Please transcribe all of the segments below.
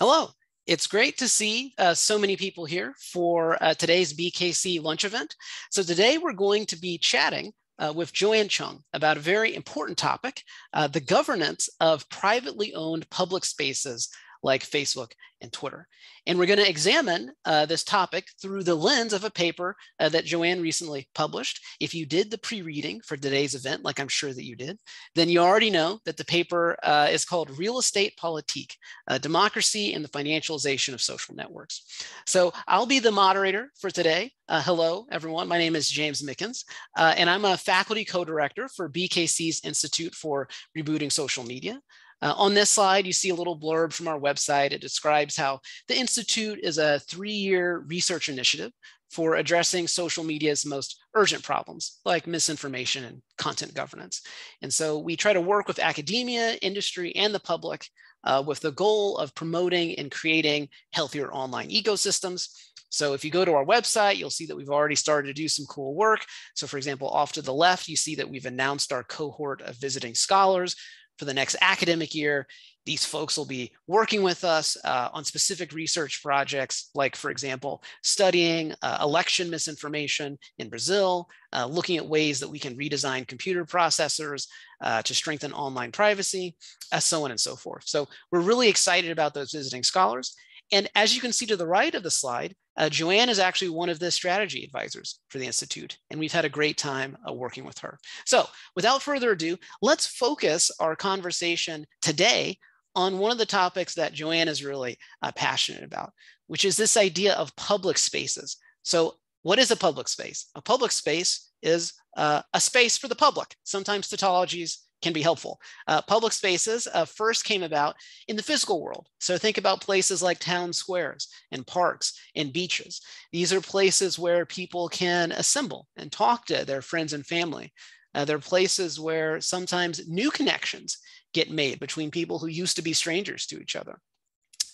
Hello. It's great to see uh, so many people here for uh, today's BKC lunch event. So today we're going to be chatting uh, with Joanne Cheung about a very important topic, uh, the governance of privately owned public spaces like Facebook and Twitter. And we're going to examine uh, this topic through the lens of a paper uh, that Joanne recently published. If you did the pre-reading for today's event, like I'm sure that you did, then you already know that the paper uh, is called Real Estate Politik, uh, Democracy and the Financialization of Social Networks. So I'll be the moderator for today. Uh, hello, everyone. My name is James Mickens, uh, and I'm a faculty co-director for BKC's Institute for Rebooting Social Media. Uh, on this slide, you see a little blurb from our website. It describes how the Institute is a three-year research initiative for addressing social media's most urgent problems, like misinformation and content governance. And so we try to work with academia, industry, and the public uh, with the goal of promoting and creating healthier online ecosystems. So if you go to our website, you'll see that we've already started to do some cool work. So for example, off to the left, you see that we've announced our cohort of visiting scholars for the next academic year. These folks will be working with us uh, on specific research projects, like, for example, studying uh, election misinformation in Brazil, uh, looking at ways that we can redesign computer processors uh, to strengthen online privacy, uh, so on and so forth. So we're really excited about those visiting scholars. And as you can see to the right of the slide, uh, Joanne is actually one of the strategy advisors for the Institute, and we've had a great time uh, working with her. So without further ado, let's focus our conversation today on one of the topics that Joanne is really uh, passionate about, which is this idea of public spaces. So what is a public space? A public space is uh, a space for the public. Sometimes tautologies can be helpful. Uh, public spaces uh, first came about in the physical world. So think about places like town squares and parks and beaches. These are places where people can assemble and talk to their friends and family. Uh, they're places where sometimes new connections get made between people who used to be strangers to each other.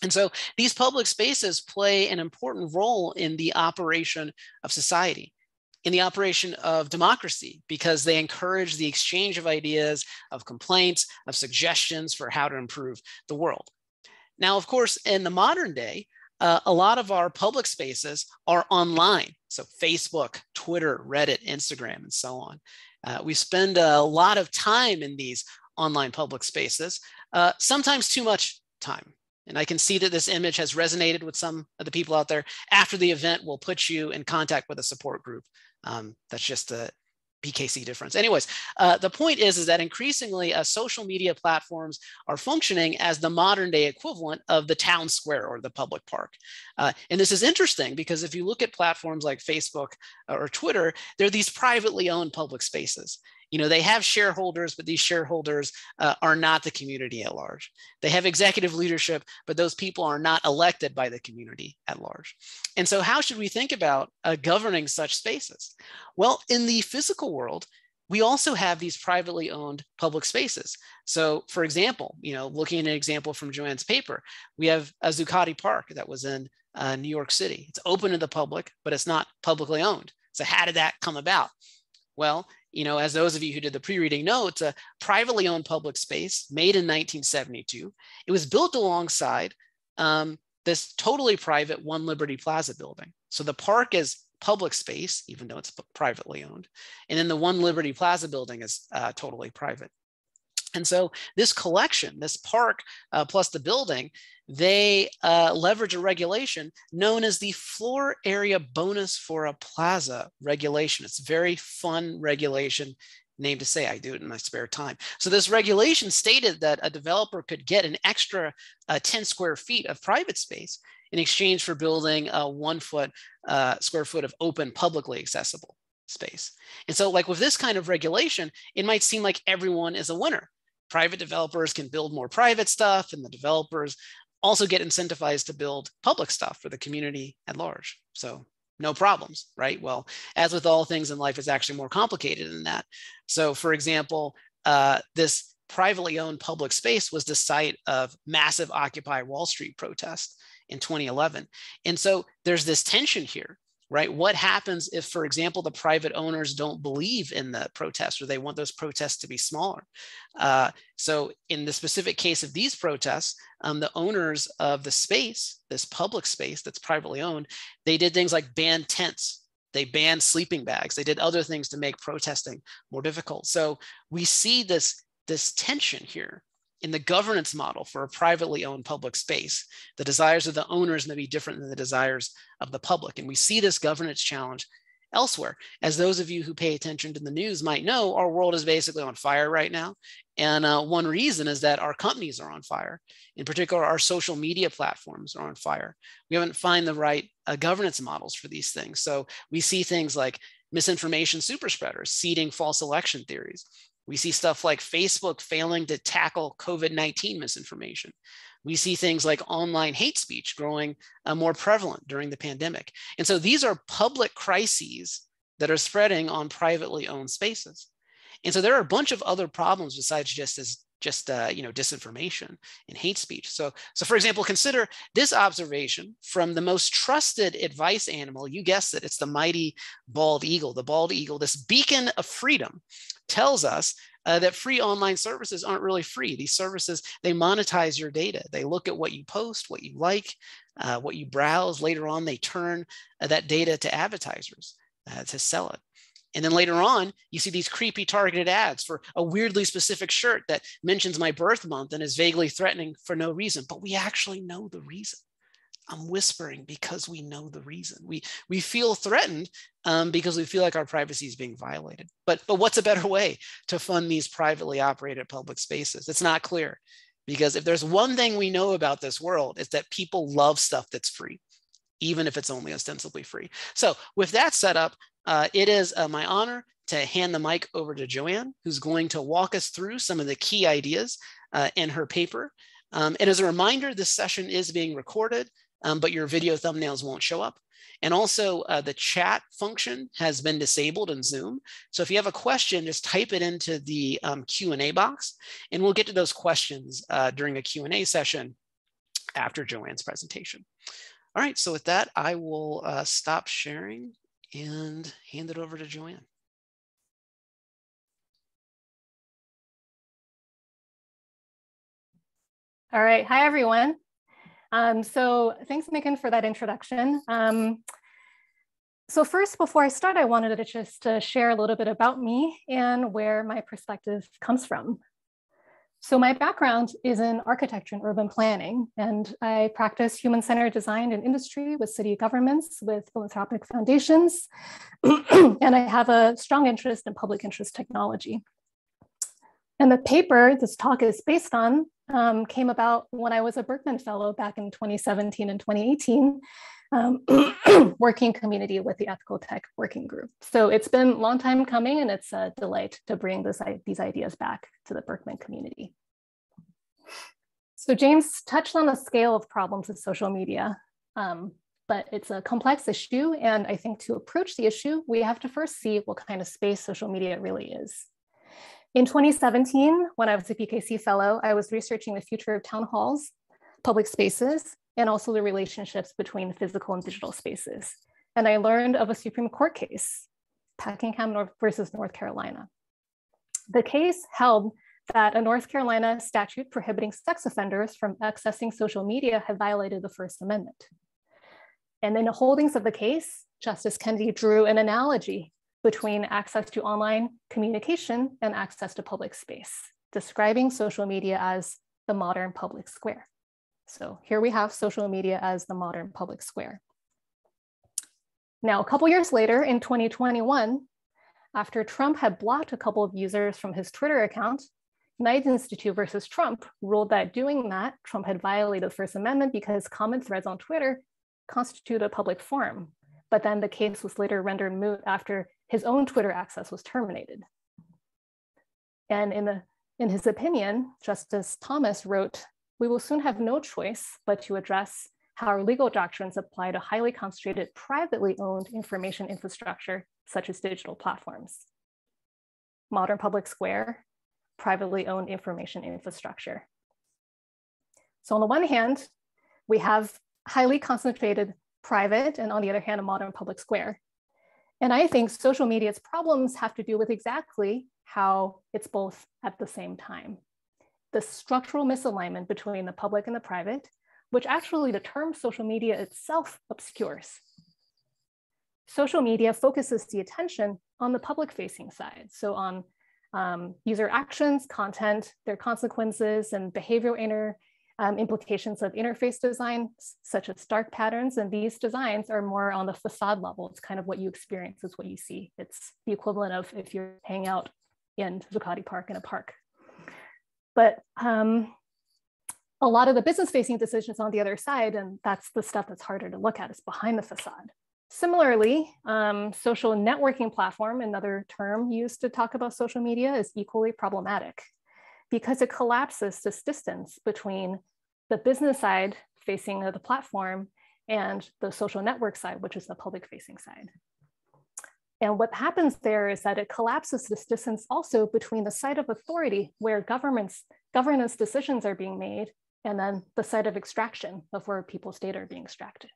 And so these public spaces play an important role in the operation of society in the operation of democracy because they encourage the exchange of ideas, of complaints, of suggestions for how to improve the world. Now, of course, in the modern day, uh, a lot of our public spaces are online. So Facebook, Twitter, Reddit, Instagram, and so on. Uh, we spend a lot of time in these online public spaces, uh, sometimes too much time. And I can see that this image has resonated with some of the people out there. After the event, we'll put you in contact with a support group um, that's just a BKC difference. Anyways, uh, the point is, is that increasingly uh, social media platforms are functioning as the modern day equivalent of the town square or the public park. Uh, and this is interesting because if you look at platforms like Facebook or Twitter, they're these privately owned public spaces you know they have shareholders but these shareholders uh, are not the community at large they have executive leadership but those people are not elected by the community at large and so how should we think about uh, governing such spaces well in the physical world we also have these privately owned public spaces. So for example, you know, looking at an example from Joanne's paper, we have a Zuccotti Park that was in uh, New York City. It's open to the public, but it's not publicly owned. So how did that come about? Well, you know, as those of you who did the pre-reading know, it's a privately owned public space made in 1972. It was built alongside um, this totally private One Liberty Plaza building. So the park is public space, even though it's privately owned. And then the One Liberty Plaza building is uh, totally private. And so this collection, this park uh, plus the building, they uh, leverage a regulation known as the floor area bonus for a plaza regulation. It's a very fun regulation name to say I do it in my spare time. So this regulation stated that a developer could get an extra uh, 10 square feet of private space in exchange for building a one foot uh, square foot of open publicly accessible space. And so like with this kind of regulation, it might seem like everyone is a winner private developers can build more private stuff and the developers also get incentivized to build public stuff for the community at large. So no problems, right? Well, as with all things in life, it's actually more complicated than that. So for example, uh, this privately owned public space was the site of massive Occupy Wall Street protest in 2011. And so there's this tension here right? What happens if, for example, the private owners don't believe in the protest or they want those protests to be smaller? Uh, so in the specific case of these protests, um, the owners of the space, this public space that's privately owned, they did things like ban tents. They banned sleeping bags. They did other things to make protesting more difficult. So we see this, this tension here in the governance model for a privately owned public space, the desires of the owners may be different than the desires of the public. And we see this governance challenge elsewhere. As those of you who pay attention to the news might know, our world is basically on fire right now. And uh, one reason is that our companies are on fire. In particular, our social media platforms are on fire. We haven't found the right uh, governance models for these things. So we see things like misinformation super spreaders seeding false election theories. We see stuff like Facebook failing to tackle COVID 19 misinformation. We see things like online hate speech growing uh, more prevalent during the pandemic. And so these are public crises that are spreading on privately owned spaces. And so there are a bunch of other problems besides just as just uh, you know disinformation and hate speech. So so for example, consider this observation from the most trusted advice animal. You guessed it, it's the mighty bald eagle. The bald eagle, this beacon of freedom, tells us uh, that free online services aren't really free. These services they monetize your data. They look at what you post, what you like, uh, what you browse. Later on, they turn uh, that data to advertisers uh, to sell it. And then later on, you see these creepy targeted ads for a weirdly specific shirt that mentions my birth month and is vaguely threatening for no reason, but we actually know the reason. I'm whispering because we know the reason. We we feel threatened um, because we feel like our privacy is being violated. But but what's a better way to fund these privately operated public spaces? It's not clear, because if there's one thing we know about this world, it's that people love stuff that's free, even if it's only ostensibly free. So with that setup, uh, it is uh, my honor to hand the mic over to Joanne, who's going to walk us through some of the key ideas uh, in her paper. Um, and as a reminder, this session is being recorded, um, but your video thumbnails won't show up. And also uh, the chat function has been disabled in Zoom. So if you have a question, just type it into the um, Q&A box and we'll get to those questions uh, during a Q&A session after Joanne's presentation. All right, so with that, I will uh, stop sharing and hand it over to Joanne. All right, hi everyone. Um, so thanks Megan for that introduction. Um, so first, before I start, I wanted to just to share a little bit about me and where my perspective comes from. So my background is in architecture and urban planning, and I practice human-centered design in industry with city governments, with philanthropic foundations, and I have a strong interest in public interest technology. And the paper this talk is based on um, came about when I was a Berkman Fellow back in 2017 and 2018, um, working community with the Ethical Tech Working Group. So it's been a long time coming and it's a delight to bring this, these ideas back to the Berkman community. So James touched on the scale of problems with social media, um, but it's a complex issue. And I think to approach the issue, we have to first see what kind of space social media really is. In 2017, when I was a BKC fellow, I was researching the future of town halls, public spaces, and also the relationships between physical and digital spaces. And I learned of a Supreme Court case, Packingham versus North Carolina. The case held that a North Carolina statute prohibiting sex offenders from accessing social media had violated the First Amendment. And in the holdings of the case, Justice Kennedy drew an analogy between access to online communication and access to public space, describing social media as the modern public square. So here we have social media as the modern public square. Now, a couple years later in 2021, after Trump had blocked a couple of users from his Twitter account, Knight Institute versus Trump ruled that doing that, Trump had violated the First Amendment because comment threads on Twitter constitute a public forum. But then the case was later rendered moot after his own Twitter access was terminated. And in, the, in his opinion, Justice Thomas wrote we will soon have no choice but to address how our legal doctrines apply to highly concentrated privately owned information infrastructure, such as digital platforms. Modern public square, privately owned information infrastructure. So on the one hand, we have highly concentrated private, and on the other hand, a modern public square. And I think social media's problems have to do with exactly how it's both at the same time. The structural misalignment between the public and the private, which actually the term social media itself obscures. Social media focuses the attention on the public facing side. So on um, user actions, content, their consequences, and behavioral inner um, implications of interface design, such as dark patterns. And these designs are more on the facade level. It's kind of what you experience, is what you see. It's the equivalent of if you're hanging out in Zuccotti Park in a park. But um, a lot of the business facing decisions on the other side, and that's the stuff that's harder to look at, is behind the facade. Similarly, um, social networking platform, another term used to talk about social media, is equally problematic because it collapses this distance between the business side facing the platform and the social network side, which is the public facing side. And what happens there is that it collapses this distance also between the site of authority where governments, governance decisions are being made and then the site of extraction of where people's data are being extracted.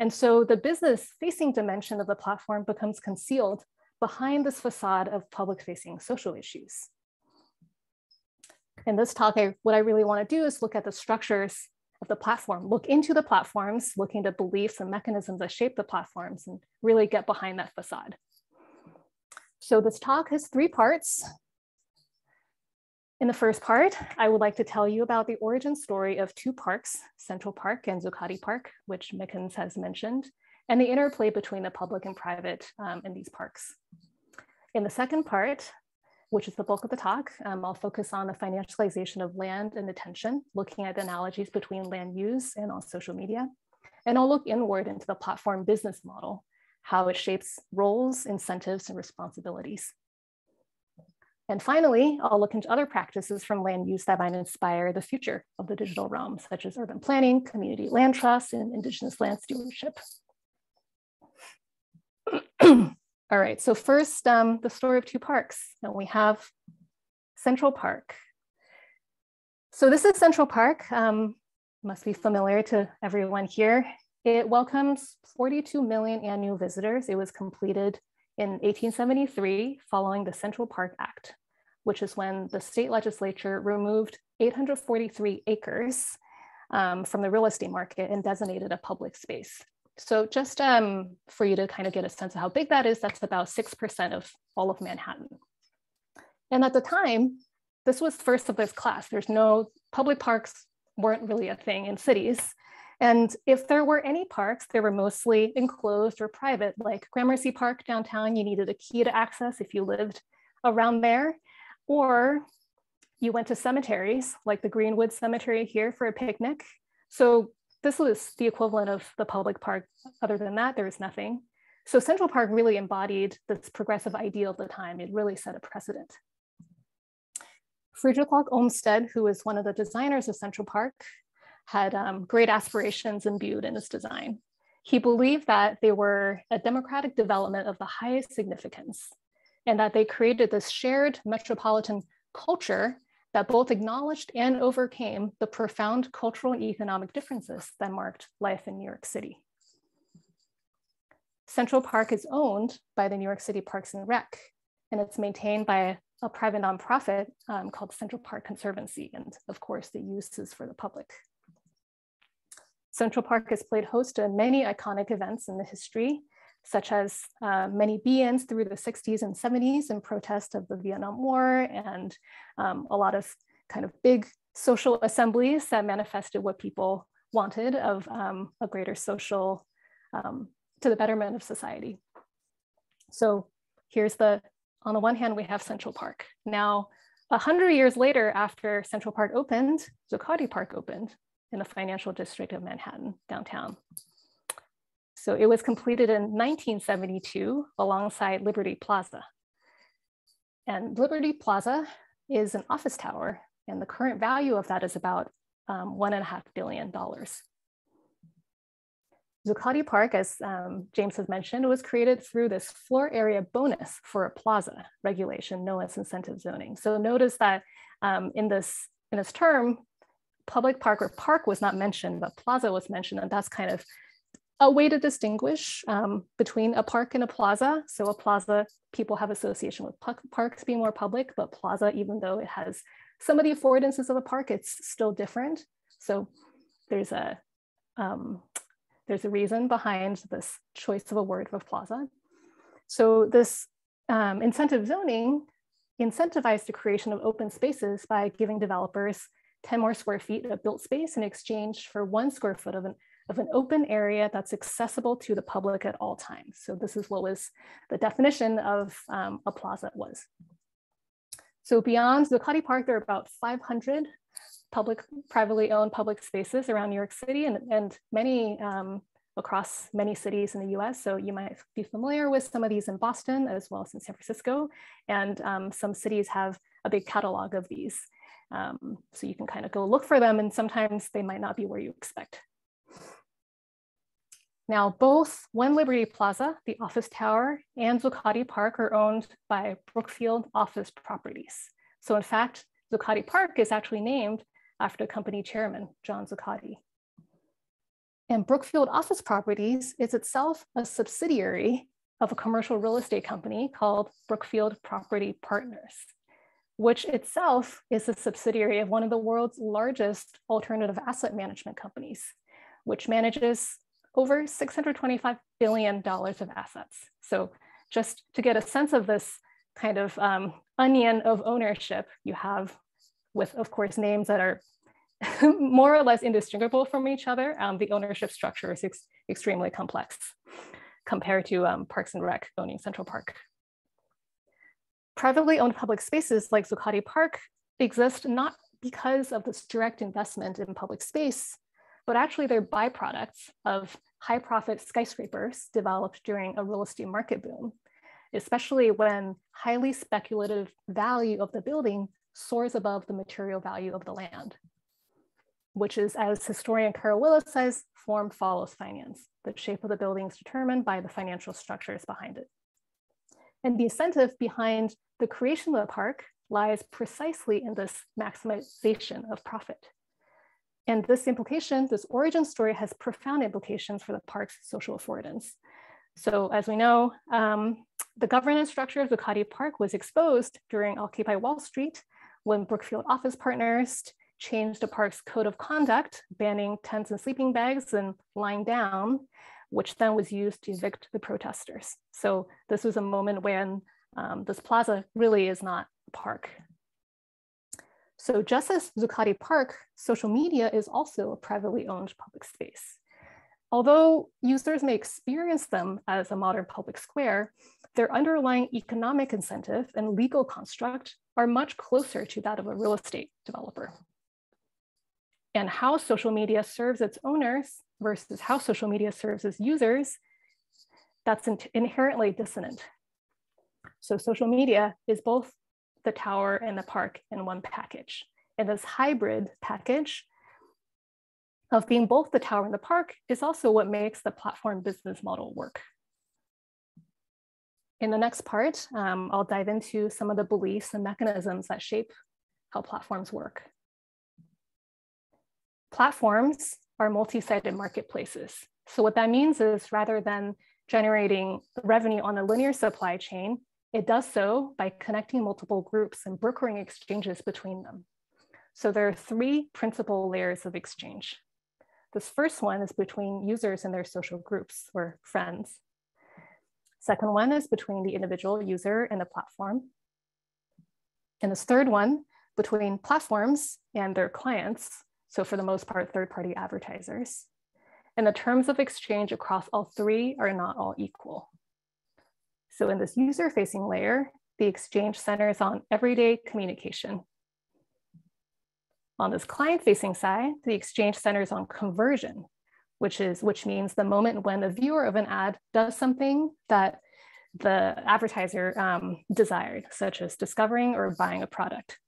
And so the business facing dimension of the platform becomes concealed behind this facade of public facing social issues. In this talk, I, what I really wanna do is look at the structures of the platform, look into the platforms, looking at beliefs and mechanisms that shape the platforms and really get behind that facade. So this talk has three parts. In the first part, I would like to tell you about the origin story of two parks, Central Park and Zuccotti Park, which Mickens has mentioned, and the interplay between the public and private um, in these parks. In the second part, which is the bulk of the talk, um, I'll focus on the financialization of land and attention, looking at the analogies between land use and on social media. And I'll look inward into the platform business model, how it shapes roles, incentives, and responsibilities. And finally, I'll look into other practices from land use that might inspire the future of the digital realm, such as urban planning, community land trust, and indigenous land stewardship. All right, so first, um, the story of two parks. And we have Central Park. So this is Central Park, um, must be familiar to everyone here. It welcomes 42 million annual visitors. It was completed in 1873 following the Central Park Act, which is when the state legislature removed 843 acres um, from the real estate market and designated a public space. So just um, for you to kind of get a sense of how big that is, that's about 6% of all of Manhattan. And at the time, this was first of this class. There's no public parks weren't really a thing in cities. And if there were any parks, they were mostly enclosed or private, like Gramercy Park downtown, you needed a key to access if you lived around there. Or you went to cemeteries, like the Greenwood Cemetery here for a picnic. So this was the equivalent of the public park. Other than that, there was nothing. So Central Park really embodied this progressive ideal of the time. It really set a precedent. Frederick Olmsted, who was one of the designers of Central Park, had um, great aspirations imbued in his design. He believed that they were a democratic development of the highest significance and that they created this shared metropolitan culture that both acknowledged and overcame the profound cultural and economic differences that marked life in New York City. Central Park is owned by the New York City Parks and Rec, and it's maintained by a private nonprofit um, called Central Park Conservancy, and of course the use is for the public. Central Park has played host to many iconic events in the history, such as uh, many be-ins through the 60s and 70s in protest of the Vietnam War and um, a lot of kind of big social assemblies that manifested what people wanted of um, a greater social, um, to the betterment of society. So here's the, on the one hand, we have Central Park. Now, a hundred years later after Central Park opened, Zuccotti Park opened in the financial district of Manhattan, downtown. So it was completed in 1972 alongside Liberty Plaza. And Liberty Plaza is an office tower, and the current value of that is about um, one and a half billion dollars. Zuccotti Park, as um, James has mentioned, was created through this floor area bonus for a plaza regulation known as incentive zoning. So notice that um, in, this, in this term, public park or park was not mentioned, but plaza was mentioned, and that's kind of a way to distinguish um, between a park and a plaza. So a plaza, people have association with parks being more public, but plaza, even though it has some of the affordances of a park, it's still different. So there's a, um, there's a reason behind this choice of a word for plaza. So this um, incentive zoning incentivized the creation of open spaces by giving developers 10 more square feet of built space in exchange for one square foot of an, of an open area that's accessible to the public at all times. So this is what was the definition of um, a plaza was. So beyond Zuccotti Park, there are about 500 public, privately owned public spaces around New York City and, and many um, across many cities in the US. So you might be familiar with some of these in Boston as well as in San Francisco. And um, some cities have a big catalog of these. Um, so you can kind of go look for them and sometimes they might not be where you expect. Now, both One Liberty Plaza, the office tower, and Zuccotti Park are owned by Brookfield Office Properties. So in fact, Zuccotti Park is actually named after company chairman, John Zuccotti. And Brookfield Office Properties is itself a subsidiary of a commercial real estate company called Brookfield Property Partners, which itself is a subsidiary of one of the world's largest alternative asset management companies, which manages over $625 billion of assets. So just to get a sense of this kind of um, onion of ownership, you have with, of course, names that are more or less indistinguishable from each other. Um, the ownership structure is ex extremely complex compared to um, Parks and Rec owning Central Park. Privately owned public spaces like Zuccotti Park exist not because of this direct investment in public space, but actually they're byproducts of high profit skyscrapers developed during a real estate market boom, especially when highly speculative value of the building soars above the material value of the land which is, as historian Carol Willis says, form follows finance. The shape of the building is determined by the financial structures behind it. And the incentive behind the creation of the park lies precisely in this maximization of profit. And this implication, this origin story has profound implications for the park's social affordance. So as we know, um, the governance structure of Zuccotti Park was exposed during Occupy Wall Street when Brookfield office partners changed the park's code of conduct, banning tents and sleeping bags and lying down, which then was used to evict the protesters. So this was a moment when um, this plaza really is not a park. So just as Zuccotti Park, social media is also a privately owned public space. Although users may experience them as a modern public square, their underlying economic incentive and legal construct are much closer to that of a real estate developer and how social media serves its owners versus how social media serves its users, that's in inherently dissonant. So social media is both the tower and the park in one package. And this hybrid package of being both the tower and the park is also what makes the platform business model work. In the next part, um, I'll dive into some of the beliefs and mechanisms that shape how platforms work. Platforms are multi-sided marketplaces. So what that means is rather than generating revenue on a linear supply chain, it does so by connecting multiple groups and brokering exchanges between them. So there are three principal layers of exchange. This first one is between users and their social groups or friends. Second one is between the individual user and the platform. And this third one between platforms and their clients so for the most part, third-party advertisers. And the terms of exchange across all three are not all equal. So in this user-facing layer, the exchange centers on everyday communication. On this client-facing side, the exchange centers on conversion, which is which means the moment when the viewer of an ad does something that the advertiser um, desired, such as discovering or buying a product.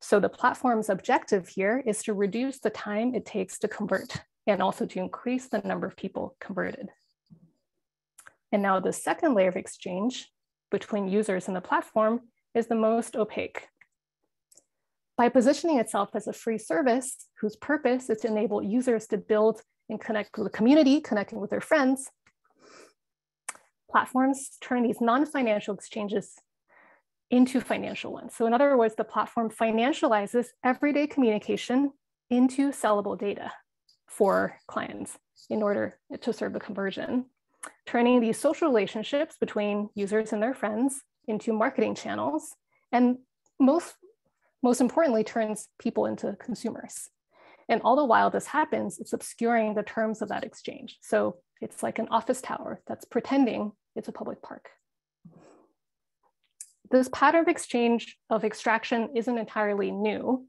So the platform's objective here is to reduce the time it takes to convert and also to increase the number of people converted. And now the second layer of exchange between users and the platform is the most opaque. By positioning itself as a free service whose purpose is to enable users to build and connect with the community, connecting with their friends, platforms turn these non-financial exchanges into financial ones. So in other words, the platform financializes everyday communication into sellable data for clients in order to serve the conversion, turning these social relationships between users and their friends into marketing channels, and most, most importantly, turns people into consumers. And all the while this happens, it's obscuring the terms of that exchange. So it's like an office tower that's pretending it's a public park. This pattern of exchange of extraction isn't entirely new.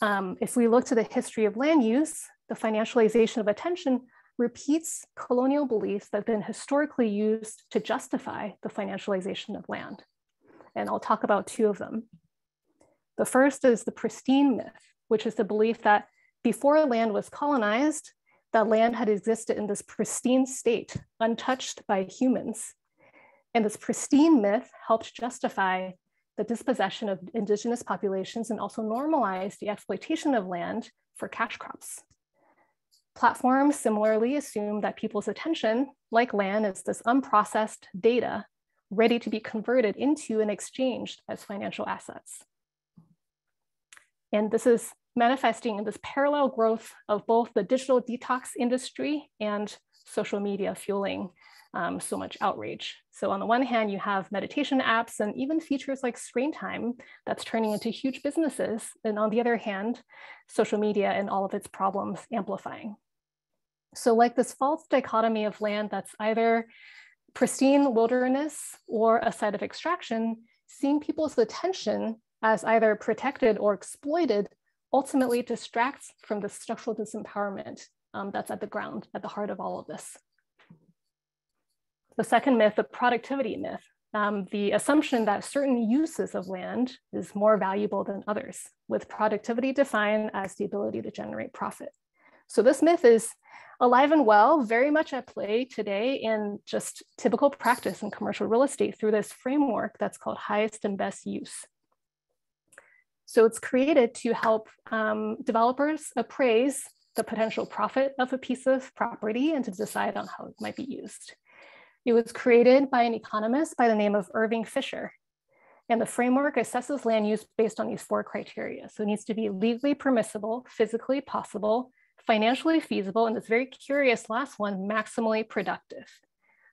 Um, if we look to the history of land use, the financialization of attention repeats colonial beliefs that have been historically used to justify the financialization of land. And I'll talk about two of them. The first is the pristine myth, which is the belief that before land was colonized, that land had existed in this pristine state, untouched by humans. And this pristine myth helped justify the dispossession of indigenous populations and also normalize the exploitation of land for cash crops. Platforms similarly assume that people's attention, like land, is this unprocessed data ready to be converted into and exchanged as financial assets. And this is manifesting in this parallel growth of both the digital detox industry and social media fueling um, so much outrage. So on the one hand, you have meditation apps and even features like screen time that's turning into huge businesses. And on the other hand, social media and all of its problems amplifying. So like this false dichotomy of land that's either pristine wilderness or a site of extraction, seeing people's attention as either protected or exploited ultimately distracts from the structural disempowerment um, that's at the ground, at the heart of all of this. The second myth, the productivity myth, um, the assumption that certain uses of land is more valuable than others, with productivity defined as the ability to generate profit. So this myth is alive and well, very much at play today in just typical practice in commercial real estate through this framework that's called highest and best use. So it's created to help um, developers appraise the potential profit of a piece of property and to decide on how it might be used. It was created by an economist by the name of Irving Fisher. And the framework assesses land use based on these four criteria. So it needs to be legally permissible, physically possible, financially feasible, and this very curious last one, maximally productive,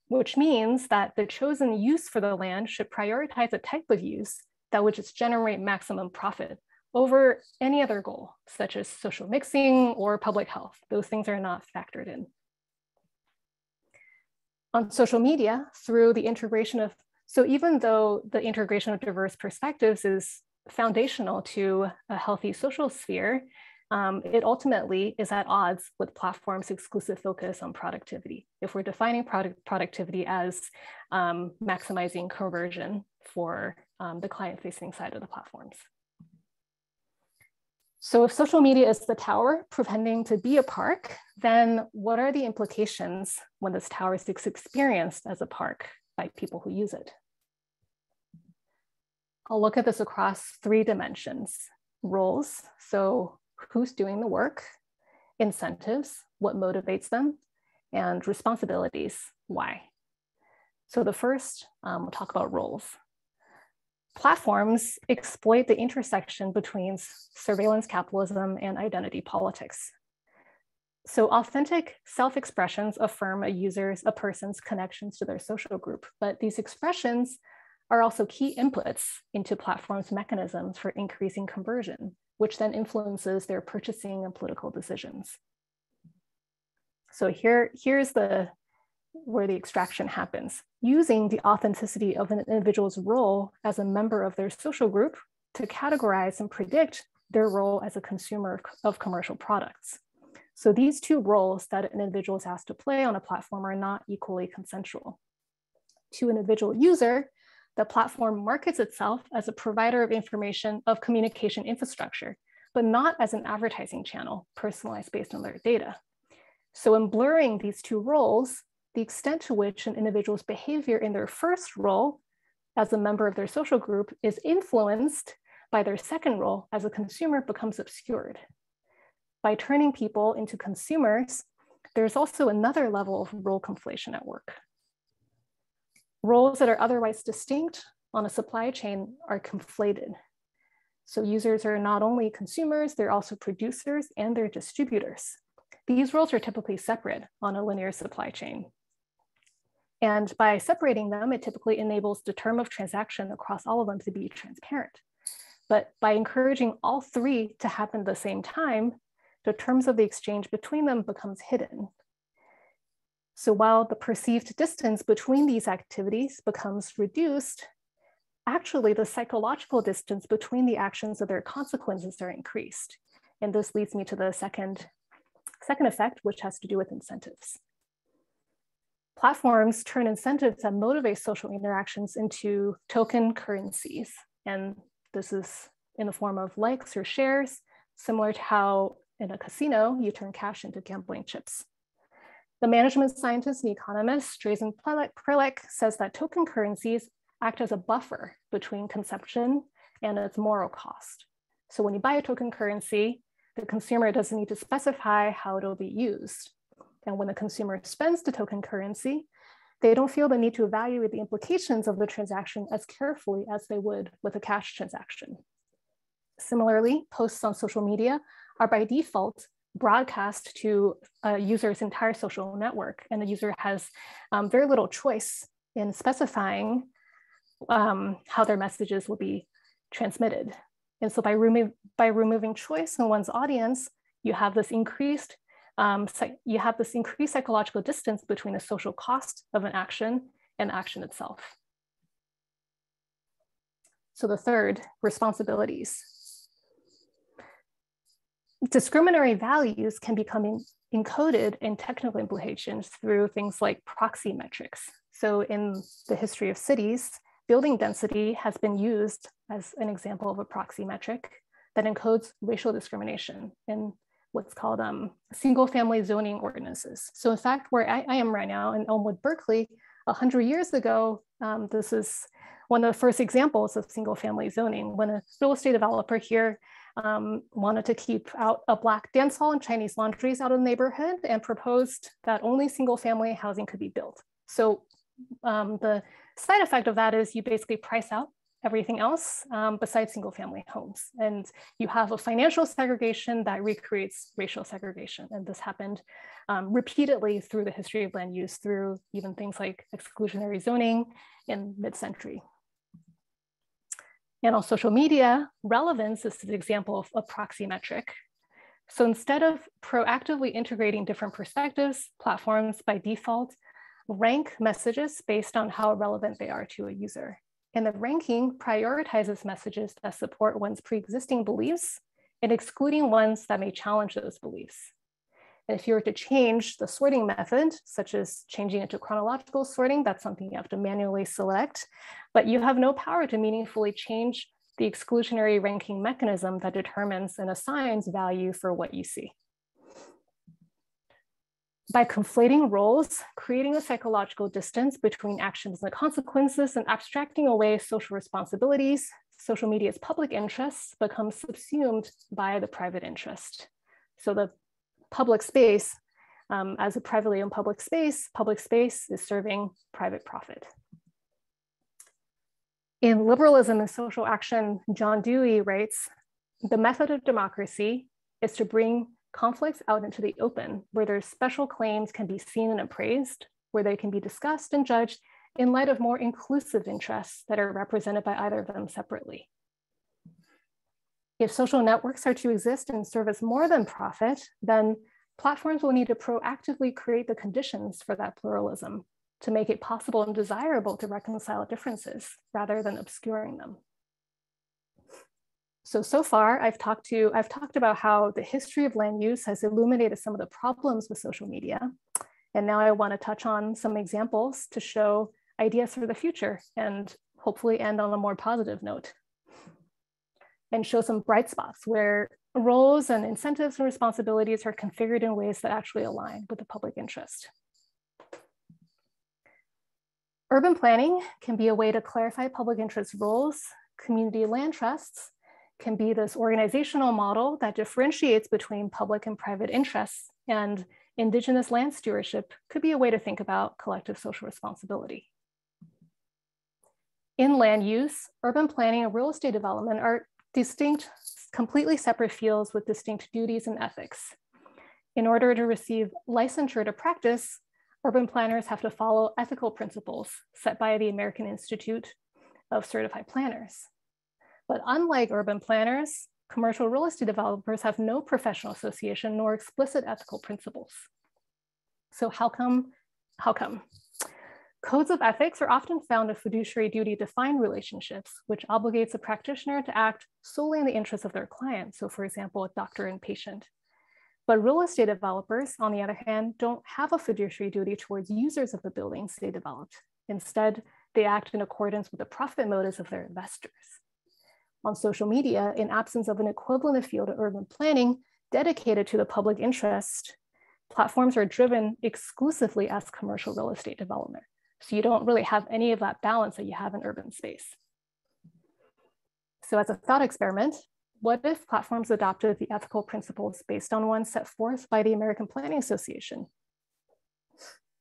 which means that the chosen use for the land should prioritize a type of use that would just generate maximum profit over any other goal, such as social mixing or public health. Those things are not factored in. On social media, through the integration of, so even though the integration of diverse perspectives is foundational to a healthy social sphere, um, it ultimately is at odds with platforms' exclusive focus on productivity. If we're defining product productivity as um, maximizing conversion for um, the client-facing side of the platforms. So if social media is the tower pretending to be a park, then what are the implications when this tower is experienced as a park by people who use it? I'll look at this across three dimensions, roles. So who's doing the work, incentives, what motivates them, and responsibilities, why. So the first, um, we'll talk about roles. Platforms exploit the intersection between surveillance capitalism and identity politics. So authentic self-expressions affirm a user's, a person's connections to their social group, but these expressions are also key inputs into platforms' mechanisms for increasing conversion which then influences their purchasing and political decisions. So here, here's the where the extraction happens, using the authenticity of an individual's role as a member of their social group to categorize and predict their role as a consumer of commercial products. So these two roles that an individual is asked to play on a platform are not equally consensual. To an individual user, the platform markets itself as a provider of information of communication infrastructure, but not as an advertising channel personalized based on their data. So in blurring these two roles, the extent to which an individual's behavior in their first role as a member of their social group is influenced by their second role as a consumer becomes obscured. By turning people into consumers, there's also another level of role conflation at work. Roles that are otherwise distinct on a supply chain are conflated. So users are not only consumers, they're also producers and they're distributors. These roles are typically separate on a linear supply chain. And by separating them, it typically enables the term of transaction across all of them to be transparent. But by encouraging all three to happen at the same time, the terms of the exchange between them becomes hidden. So while the perceived distance between these activities becomes reduced, actually the psychological distance between the actions and their consequences are increased. And this leads me to the second, second effect, which has to do with incentives. Platforms turn incentives that motivate social interactions into token currencies. And this is in the form of likes or shares, similar to how in a casino, you turn cash into gambling chips. The management scientist and economist Drazen Prelec says that token currencies act as a buffer between consumption and its moral cost. So when you buy a token currency, the consumer doesn't need to specify how it'll be used. And when the consumer spends the token currency, they don't feel the need to evaluate the implications of the transaction as carefully as they would with a cash transaction. Similarly, posts on social media are by default broadcast to a user's entire social network, and the user has um, very little choice in specifying um, how their messages will be transmitted. And so by, remo by removing choice in one's audience, you have this increased um, you have this increased psychological distance between the social cost of an action and action itself. So the third, responsibilities. Discriminatory values can become in, encoded in technical implications through things like proxy metrics. So in the history of cities, building density has been used as an example of a proxy metric that encodes racial discrimination in what's called um, single family zoning ordinances. So in fact, where I, I am right now in Elmwood, Berkeley, 100 years ago, um, this is one of the first examples of single family zoning when a real estate developer here um, wanted to keep out a black dance hall and Chinese laundries out of the neighborhood and proposed that only single family housing could be built. So um, the side effect of that is you basically price out everything else um, besides single family homes. And you have a financial segregation that recreates racial segregation. And this happened um, repeatedly through the history of land use through even things like exclusionary zoning in mid-century. And on social media, relevance is an example of a proxy metric. So instead of proactively integrating different perspectives, platforms by default rank messages based on how relevant they are to a user. And the ranking prioritizes messages that support one's pre-existing beliefs and excluding ones that may challenge those beliefs. And if you were to change the sorting method, such as changing it to chronological sorting, that's something you have to manually select, but you have no power to meaningfully change the exclusionary ranking mechanism that determines and assigns value for what you see by conflating roles, creating a psychological distance between actions and the consequences, and abstracting away social responsibilities, social media's public interests become subsumed by the private interest. So the public space, um, as a privately owned public space, public space is serving private profit. In Liberalism and Social Action, John Dewey writes, the method of democracy is to bring conflicts out into the open, where their special claims can be seen and appraised, where they can be discussed and judged in light of more inclusive interests that are represented by either of them separately. If social networks are to exist and serve as more than profit, then platforms will need to proactively create the conditions for that pluralism to make it possible and desirable to reconcile differences rather than obscuring them. So, so far I've talked to, I've talked about how the history of land use has illuminated some of the problems with social media. And now I wanna touch on some examples to show ideas for the future and hopefully end on a more positive note. And show some bright spots where roles and incentives and responsibilities are configured in ways that actually align with the public interest. Urban planning can be a way to clarify public interest roles, community land trusts, can be this organizational model that differentiates between public and private interests and indigenous land stewardship could be a way to think about collective social responsibility. In land use, urban planning and real estate development are distinct, completely separate fields with distinct duties and ethics. In order to receive licensure to practice, urban planners have to follow ethical principles set by the American Institute of Certified Planners. But unlike urban planners, commercial real estate developers have no professional association nor explicit ethical principles. So how come, how come? Codes of ethics are often found in fiduciary duty defined relationships, which obligates a practitioner to act solely in the interest of their client. So for example, a doctor and patient. But real estate developers, on the other hand, don't have a fiduciary duty towards users of the buildings they developed. Instead, they act in accordance with the profit motives of their investors. On social media, in absence of an equivalent field of urban planning dedicated to the public interest, platforms are driven exclusively as commercial real estate development. So you don't really have any of that balance that you have in urban space. So as a thought experiment, what if platforms adopted the ethical principles based on ones set forth by the American Planning Association?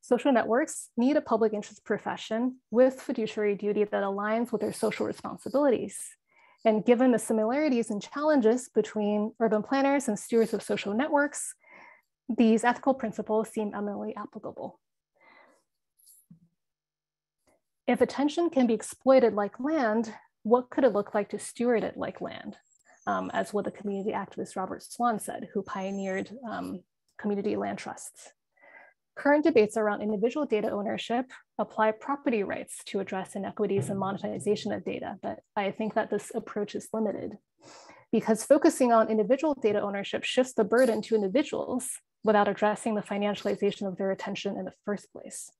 Social networks need a public interest profession with fiduciary duty that aligns with their social responsibilities. And given the similarities and challenges between urban planners and stewards of social networks, these ethical principles seem eminently applicable. If attention can be exploited like land, what could it look like to steward it like land? um, as what the community activist Robert Swann said, who pioneered um, community land trusts. Current debates around individual data ownership apply property rights to address inequities and monetization of data, but I think that this approach is limited because focusing on individual data ownership shifts the burden to individuals without addressing the financialization of their attention in the first place.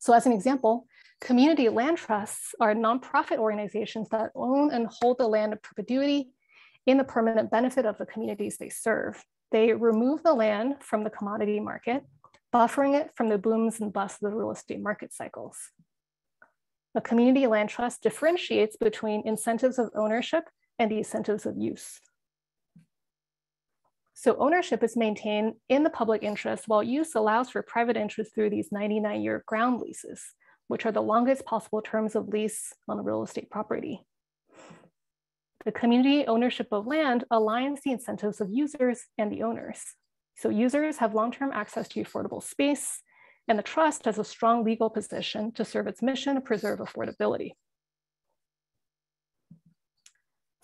So as an example, Community land trusts are nonprofit organizations that own and hold the land of perpetuity in the permanent benefit of the communities they serve. They remove the land from the commodity market, buffering it from the booms and busts of the real estate market cycles. A community land trust differentiates between incentives of ownership and the incentives of use. So ownership is maintained in the public interest while use allows for private interest through these 99 year ground leases which are the longest possible terms of lease on a real estate property. The community ownership of land aligns the incentives of users and the owners. So users have long-term access to affordable space, and the trust has a strong legal position to serve its mission to preserve affordability.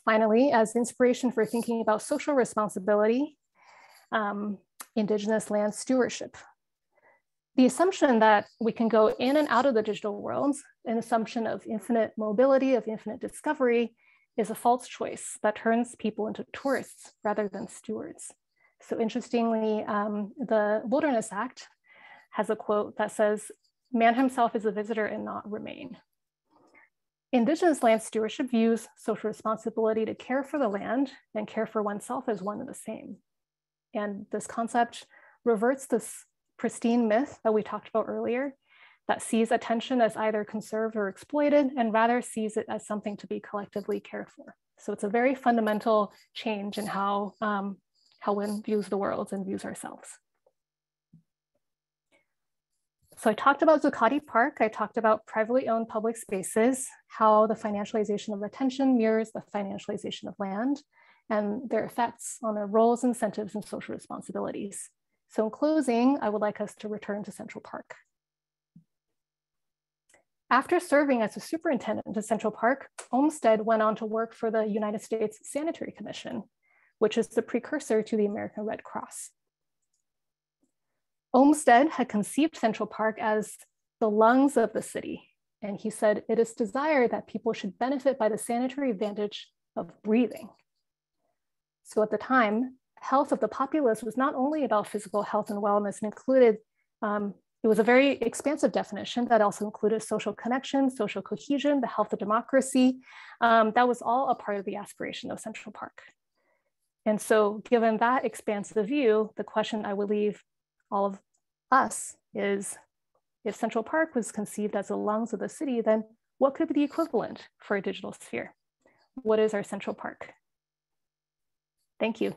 Finally, as inspiration for thinking about social responsibility, um, Indigenous land stewardship the assumption that we can go in and out of the digital worlds, an assumption of infinite mobility, of infinite discovery, is a false choice that turns people into tourists rather than stewards. So interestingly, um, the Wilderness Act has a quote that says, man himself is a visitor and not remain. Indigenous land stewardship views social responsibility to care for the land and care for oneself as one and the same. And this concept reverts this pristine myth that we talked about earlier that sees attention as either conserved or exploited and rather sees it as something to be collectively cared for. So it's a very fundamental change in how, um, how one views the world and views ourselves. So I talked about Zuccotti Park. I talked about privately owned public spaces, how the financialization of attention mirrors the financialization of land and their effects on their roles, incentives, and social responsibilities. So in closing, I would like us to return to Central Park. After serving as a superintendent at Central Park, Olmsted went on to work for the United States Sanitary Commission, which is the precursor to the American Red Cross. Olmsted had conceived Central Park as the lungs of the city. And he said, it is desired that people should benefit by the sanitary advantage of breathing. So at the time, health of the populace was not only about physical health and wellness, and included, um, it was a very expansive definition that also included social connection, social cohesion, the health of democracy. Um, that was all a part of the aspiration of Central Park. And so given that expansive view, the question I would leave all of us is, if Central Park was conceived as the lungs of the city, then what could be the equivalent for a digital sphere? What is our Central Park? Thank you.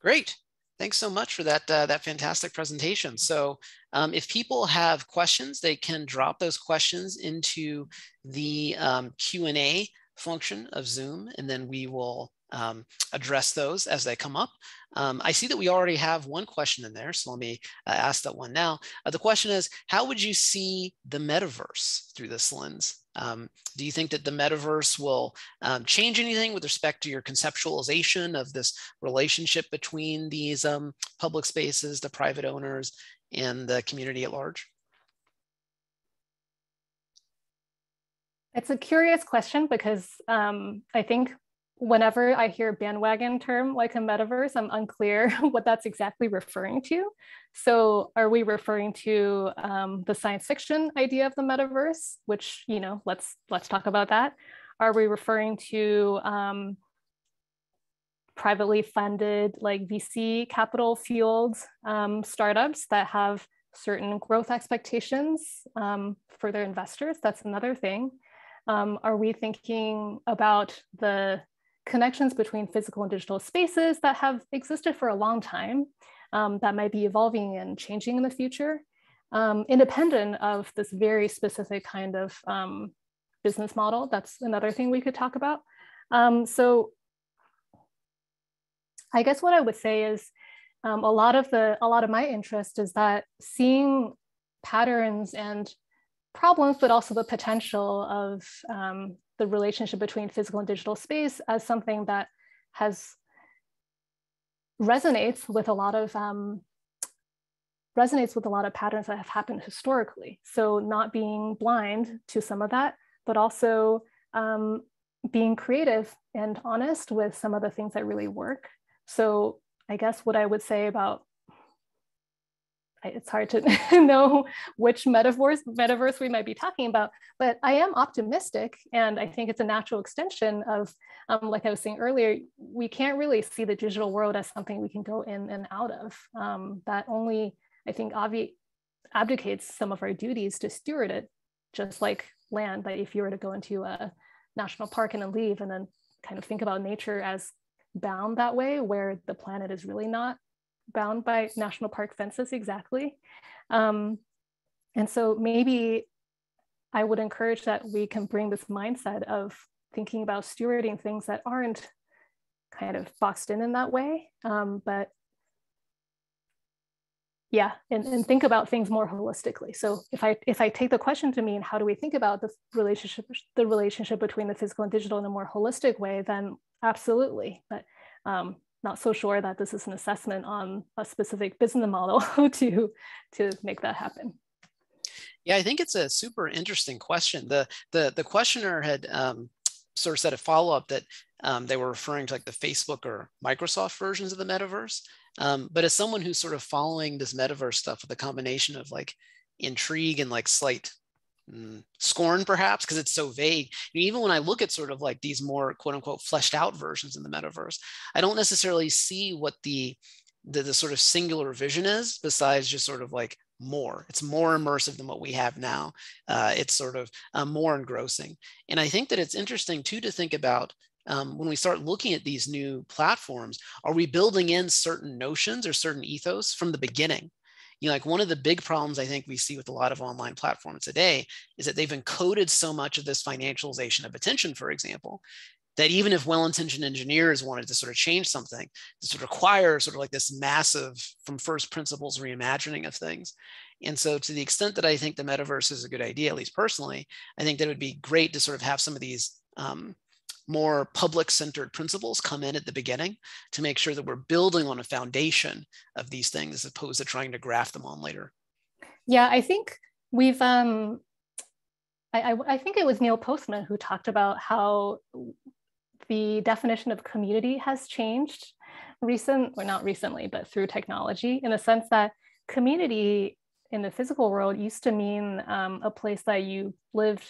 Great. Thanks so much for that, uh, that fantastic presentation. So um, if people have questions, they can drop those questions into the um, Q&A function of Zoom, and then we will um, address those as they come up. Um, I see that we already have one question in there, so let me uh, ask that one now. Uh, the question is, how would you see the metaverse through this lens? Um, do you think that the metaverse will um, change anything with respect to your conceptualization of this relationship between these um, public spaces, the private owners, and the community at large? It's a curious question because um, I think whenever I hear bandwagon term like a metaverse, I'm unclear what that's exactly referring to. So are we referring to um, the science fiction idea of the metaverse, which, you know, let's, let's talk about that. Are we referring to um, privately funded like VC capital fueled um, startups that have certain growth expectations um, for their investors? That's another thing. Um, are we thinking about the connections between physical and digital spaces that have existed for a long time um, that might be evolving and changing in the future, um, independent of this very specific kind of um, business model. That's another thing we could talk about. Um, so I guess what I would say is um, a lot of the a lot of my interest is that seeing patterns and problems, but also the potential of um, the relationship between physical and digital space as something that has resonates with a lot of um, resonates with a lot of patterns that have happened historically. So not being blind to some of that, but also um, being creative and honest with some of the things that really work. So I guess what I would say about it's hard to know which metaphors metaverse we might be talking about but i am optimistic and i think it's a natural extension of um, like i was saying earlier we can't really see the digital world as something we can go in and out of. Um, that only i think obvi- abdicates some of our duties to steward it just like land. That if you were to go into a national park and then leave and then kind of think about nature as bound that way where the planet is really not bound by national park fences exactly. Um, and so maybe I would encourage that we can bring this mindset of thinking about stewarding things that aren't kind of boxed in in that way, um, but yeah, and, and think about things more holistically. So if I if I take the question to mean how do we think about the relationship the relationship between the physical and digital in a more holistic way, then absolutely. But um, not so sure that this is an assessment on a specific business model to, to make that happen. Yeah, I think it's a super interesting question. The the the questioner had um, sort of said a follow up that um, they were referring to like the Facebook or Microsoft versions of the metaverse. Um, but as someone who's sort of following this metaverse stuff with a combination of like intrigue and like slight scorn perhaps because it's so vague. Even when i look at sort of like these more quote unquote fleshed out versions in the metaverse i don't necessarily see what the the, the sort of singular vision is besides just sort of like more. It's more immersive than what we have now. Uh, it's sort of uh, more engrossing. And i think that it's interesting too to think about um, when we start looking at these new platforms are we building in certain notions or certain ethos from the beginning you know, like one of the big problems I think we see with a lot of online platforms today is that they've encoded so much of this financialization of attention, for example, that even if well-intentioned engineers wanted to sort of change something, this would require sort of like this massive, from first principles reimagining of things. And so, to the extent that I think the metaverse is a good idea, at least personally, I think that it would be great to sort of have some of these um, more public centered principles come in at the beginning to make sure that we're building on a foundation of these things as opposed to trying to graft them on later. Yeah, I think we've, um, I, I, I think it was Neil Postman who talked about how the definition of community has changed recent, or not recently, but through technology in the sense that community in the physical world used to mean um, a place that you lived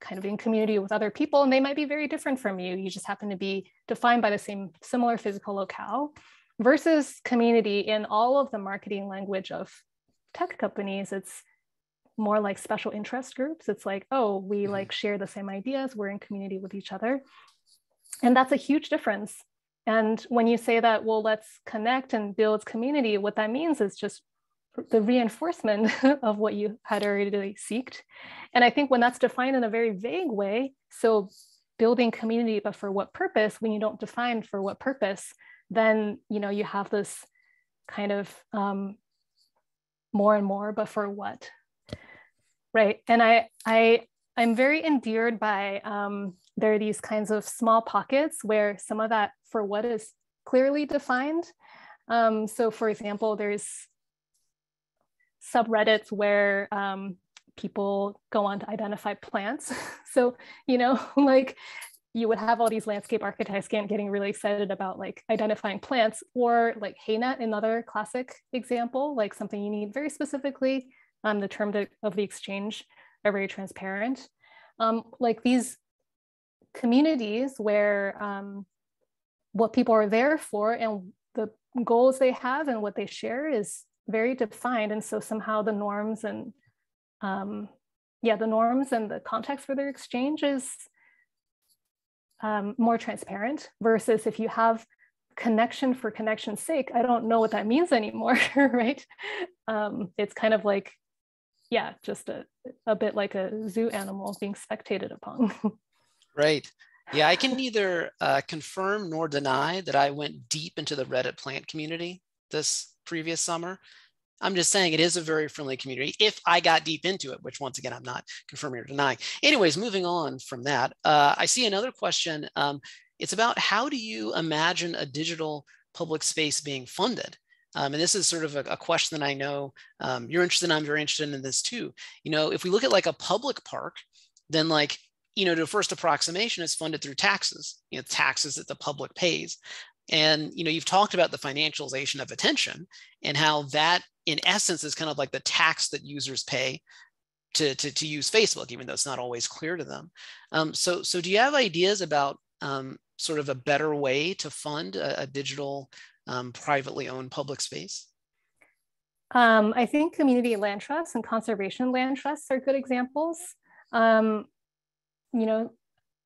kind of in community with other people and they might be very different from you. You just happen to be defined by the same similar physical locale versus community in all of the marketing language of tech companies. It's more like special interest groups. It's like, oh, we mm-hmm. like share the same ideas. We're in community with each other. And that's a huge difference. and when you say that, well, let's connect and build community, what that means is just the reinforcement of what you had already seeked. And I think when that's defined in a very vague way, so building community, but for what purpose, when you don't define for what purpose, then you know you have this kind of um, more and more, but for what? Right. And I I I'm very endeared by um, there are these kinds of small pockets where some of that for what is clearly defined. Um, so for example, there's subreddits where um, people go on to identify plants. so, you know, like you would have all these landscape architects getting really excited about like identifying plants or like haynet, another classic example, like something you need very specifically. Um, the terms of the exchange are very transparent. Um, like these communities where um, what people are there for and the goals they have and what they share is very defined. And so somehow the norms and um, yeah, the norms and the context for their exchange is um, more transparent versus if you have connection for connection's sake, I don't know what that means anymore, right? Um, it's kind of like, yeah, just a, a bit like a zoo animal being spectated upon. right. Yeah, I can neither uh, confirm nor deny that I went deep into the Reddit plant community this previous summer. I'm just saying it is a very friendly community if I got deep into it, which once again, I'm not confirming or denying. Anyways, moving on from that, uh, I see another question. Um, it's about how do you imagine a digital public space being funded? Um, and this is sort of a, a question that I know um, you're interested in, I'm very interested in this too. You know, if we look at like a public park, then like, you know, the first approximation is funded through taxes, you know, taxes that the public pays. And you know, you've talked about the financialization of attention and how that, in essence, is kind of like the tax that users pay to, to, to use Facebook, even though it's not always clear to them. Um, so, so do you have ideas about um, sort of a better way to fund a, a digital um, privately owned public space? Um, I think community land trusts and conservation land trusts are good examples. Um, you know,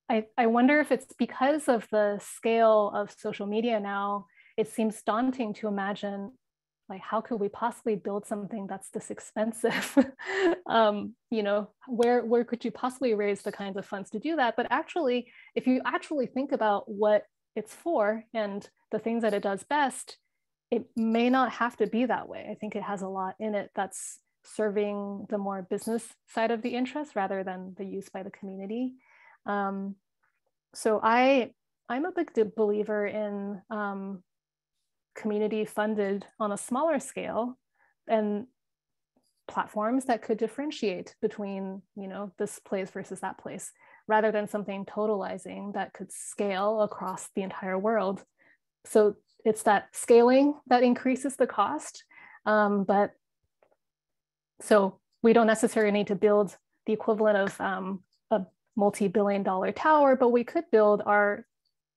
I, I wonder if it's because of the scale of social media now, it seems daunting to imagine like how could we possibly build something that's this expensive? Um, you know where where could you possibly raise the kinds of funds to do that? But actually if you actually think about what it's for and the things that it does best it may not have to be that way. I think it has a lot in it that's serving the more business side of the interest rather than the use by the community um, so I I'm a big believer in um, community funded on a smaller scale and platforms that could differentiate between you know this place versus that place rather than something totalizing that could scale across the entire world. So it's that scaling that increases the cost um, but so we don't necessarily need to build the equivalent of um, multi-billion dollar tower, but we could build our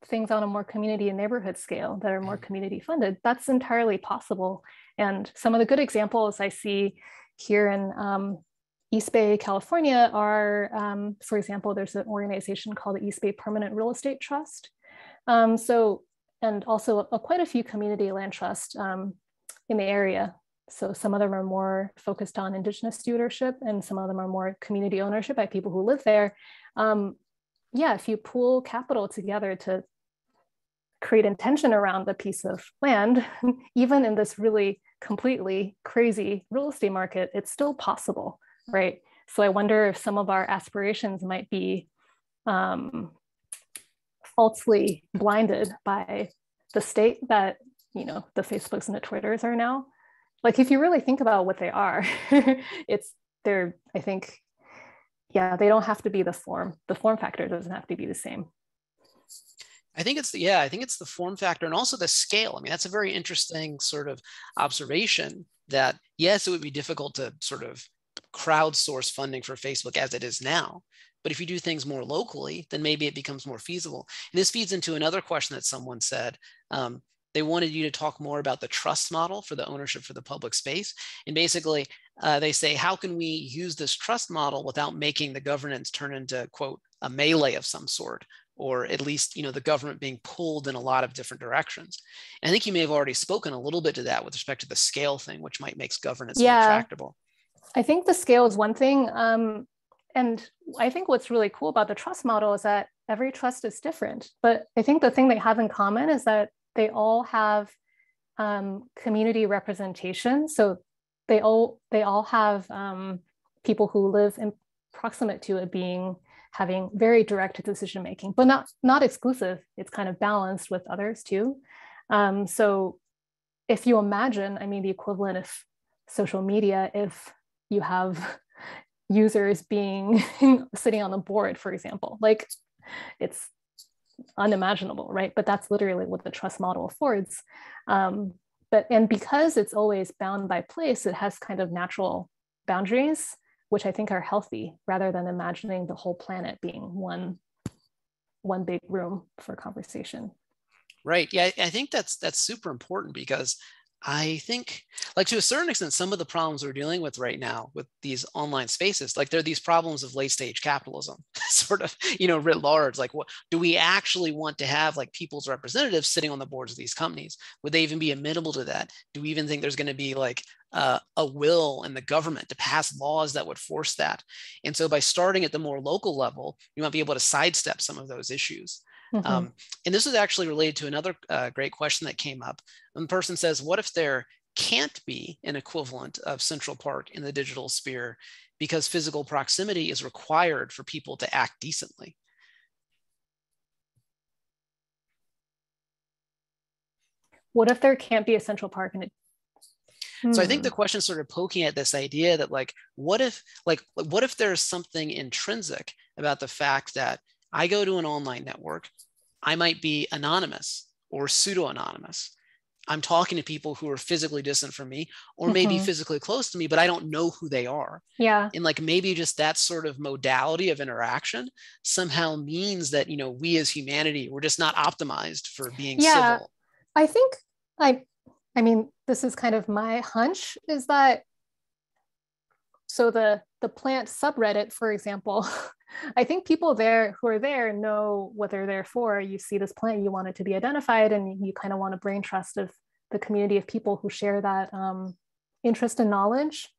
things on a more community and neighborhood scale that are more mm-hmm. community funded. That's entirely possible. And some of the good examples I see here in um, East Bay, California are, um, for example, there's an organization called the East Bay Permanent Real Estate Trust. Um, so, and also a, quite a few community land trusts um, in the area. So some of them are more focused on indigenous stewardship and some of them are more community ownership by people who live there um, yeah, if you pool capital together to create intention around the piece of land, even in this really completely crazy real estate market, it's still possible, right? So I wonder if some of our aspirations might be um, falsely blinded by the state that you know the Facebooks and the Twitters are now. Like if you really think about what they are, it's they're I think yeah, they don't have to be the form. The form factor doesn't have to be the same. I think it's the, yeah, I think it's the form factor and also the scale. I mean, that's a very interesting sort of observation that yes, it would be difficult to sort of crowdsource funding for Facebook as it is now. But if you do things more locally, then maybe it becomes more feasible. And this feeds into another question that someone said. Um, they wanted you to talk more about the trust model for the ownership for the public space. And basically, uh, they say, how can we use this trust model without making the governance turn into, quote, a melee of some sort or at least you know the government being pulled in a lot of different directions. And I think you may have already spoken a little bit to that with respect to the scale thing, which might make governance yeah. more tractable. I think the scale is one thing. Um, and I think what's really cool about the trust model is that every trust is different. But I think the thing they have in common is that they all have um, community representation. So they all they all have um, people who live in proximate to it being having very direct decision making, but not not exclusive. It's kind of balanced with others too. Um, so if you imagine, I mean, the equivalent of social media, if you have users being sitting on the board, for example, like it's unimaginable, right? But that's literally what the trust model affords. Um, but and because it's always bound by place, it has kind of natural boundaries, which I think are healthy, rather than imagining the whole planet being one one big room for conversation. Right. Yeah, I think that's that's super important because I think, like to a certain extent, some of the problems we're dealing with right now with these online spaces, like there are these problems of late stage capitalism, sort of, you know, writ large. Like, what do we actually want to have like people's representatives sitting on the boards of these companies? Would they even be amenable to that? Do we even think there's going to be like uh, a will in the government to pass laws that would force that? And so, by starting at the more local level, you might be able to sidestep some of those issues. Mm-hmm. Um, and this is actually related to another uh, great question that came up. And the person says, what if there can't be an equivalent of Central Park in the digital sphere because physical proximity is required for people to act decently? What if there can't be a Central Park in it? So I think the hmm. question is sort of poking at this idea that like, what if like what if there's something intrinsic about the fact that I go to an online network, I might be anonymous or pseudo anonymous. I'm talking to people who are physically distant from me or maybe mm-hmm. physically close to me, but I don't know who they are. Yeah. And like maybe just that sort of modality of interaction somehow means that, you know, we as humanity, we're just not optimized for being yeah. civil. I think I I mean, this is kind of my hunch is that so the the plant subreddit, for example, I think people there who are there know what they're there for. You see this plant, you want it to be identified, and you kind of want to brain trust of the community of people who share that um, interest and knowledge.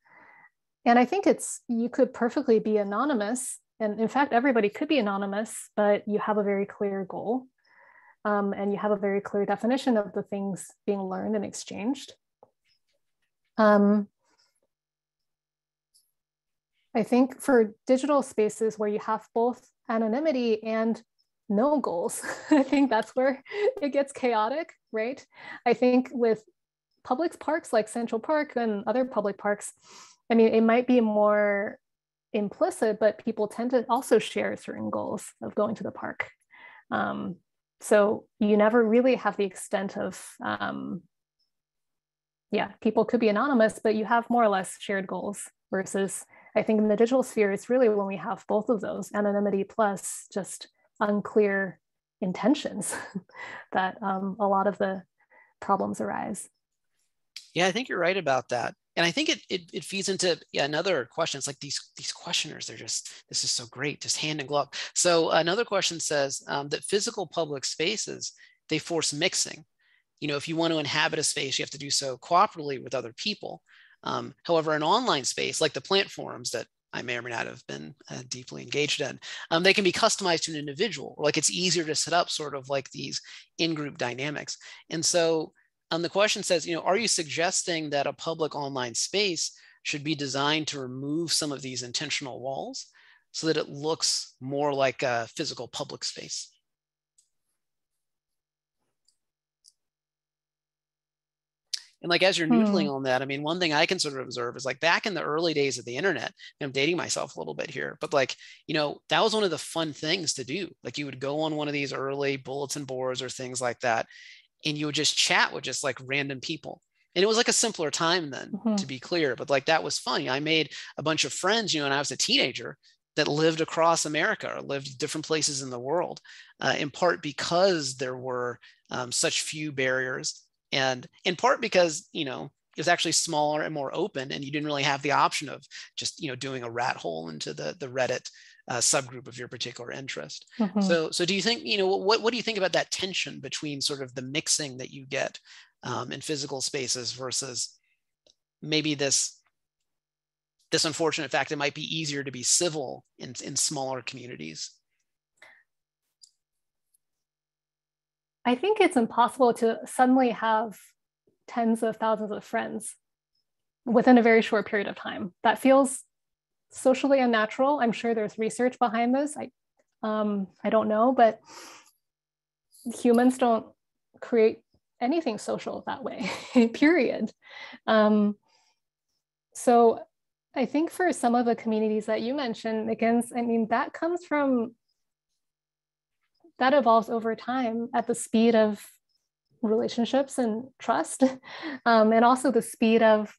And I think it's you could perfectly be anonymous, and in fact, everybody could be anonymous, but you have a very clear goal, um, and you have a very clear definition of the things being learned and exchanged. Um, I think for digital spaces where you have both anonymity and no goals, I think that's where it gets chaotic, right? I think with public parks like Central Park and other public parks, I mean, it might be more implicit, but people tend to also share certain goals of going to the park. Um, so you never really have the extent of, um, yeah, people could be anonymous, but you have more or less shared goals versus I think in the digital sphere, it's really when we have both of those anonymity plus just unclear intentions that um, a lot of the problems arise. Yeah, I think you're right about that. And I think it, it, it feeds into yeah, another question. It's like these, these questioners, they're just, this is so great, just hand and glove. So another question says um, that physical public spaces, they force mixing. You know, if you want to inhabit a space, you have to do so cooperatively with other people. Um, however, an online space like the plant forums that I may or may not have been uh, deeply engaged in, um, they can be customized to an individual. Like it's easier to set up sort of like these in-group dynamics. And so um, the question says, you know, are you suggesting that a public online space should be designed to remove some of these intentional walls so that it looks more like a physical public space? And like as you're noodling hmm. on that, I mean, one thing I can sort of observe is like back in the early days of the internet, I'm dating myself a little bit here, but like, you know, that was one of the fun things to do. Like you would go on one of these early bulletin boards or things like that, and you would just chat with just like random people. And it was like a simpler time then, mm-hmm. to be clear, but like that was funny. I made a bunch of friends, you know, when I was a teenager that lived across America or lived different places in the world, uh, in part because there were um, such few barriers and in part because you know it was actually smaller and more open and you didn't really have the option of just you know doing a rat hole into the the reddit uh, subgroup of your particular interest. Mm-hmm. So, so do you think, you know, what, what do you think about that tension between sort of the mixing that you get um, in physical spaces versus maybe this this unfortunate fact it might be easier to be civil in, in smaller communities i think it's impossible to suddenly have tens of thousands of friends within a very short period of time that feels socially unnatural. I'm sure there's research behind this. I, um, I don't know, but humans don't create anything social that way, period. Um, so I think for some of the communities that you mentioned, again, I mean, that comes from, that evolves over time at the speed of relationships and trust, um, and also the speed of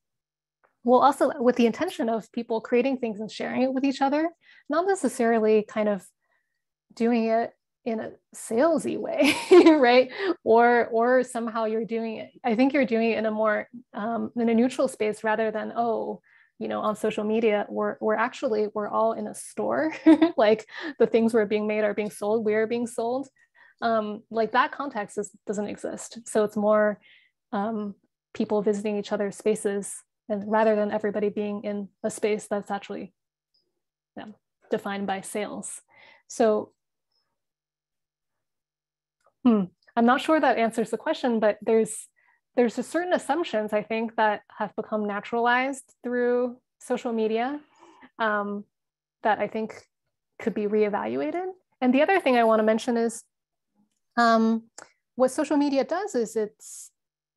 well also with the intention of people creating things and sharing it with each other not necessarily kind of doing it in a salesy way right? Or or somehow you're doing it i think you're doing it in a more um, in a neutral space rather than oh you know on social media we're, we're actually we're all in a store. Like the things we're being made are being sold we're being sold. Um, like that context is, doesn't exist. So it's more um, people visiting each other's spaces and rather than everybody being in a space that's actually yeah, defined by sales. So hmm, I'm not sure that answers the question, but there's there's a certain assumptions I think that have become naturalized through social media um, that I think could be reevaluated. And the other thing I want to mention is um, what social media does is it's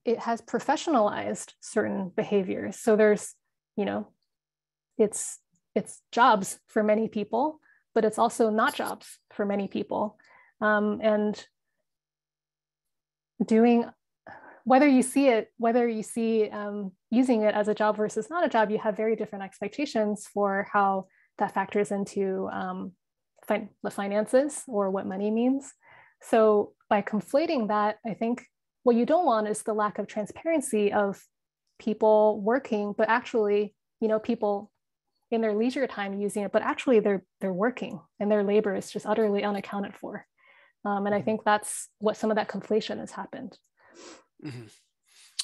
it has professionalized certain behaviors. So there's, you know, it's it's jobs for many people, but it's also not jobs for many people. Um, and doing whether you see it, whether you see um, using it as a job versus not a job, you have very different expectations for how that factors into um, fin- the finances or what money means. So by conflating that, I think what you don't want is the lack of transparency of people working, but actually, you know, people in their leisure time using it, but actually they're they're working and their labor is just utterly unaccounted for. Um, and I mm-hmm. think that's what some of that conflation has happened. Mm-hmm.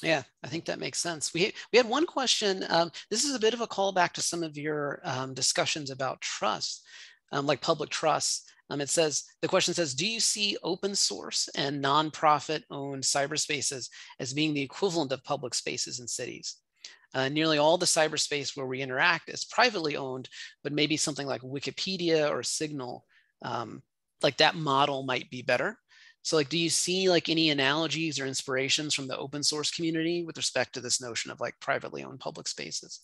Yeah, I think that makes sense. We we had one question. Um, this is a bit of a callback to some of your um, discussions about trust, um, like public trust. Um, it says, the question says, do you see open source and nonprofit owned cyberspaces as being the equivalent of public spaces in cities? Uh, nearly all the cyberspace where we interact is privately owned, but maybe something like Wikipedia or Signal, um, like that model might be better. So like, do you see like any analogies or inspirations from the open source community with respect to this notion of like privately owned public spaces?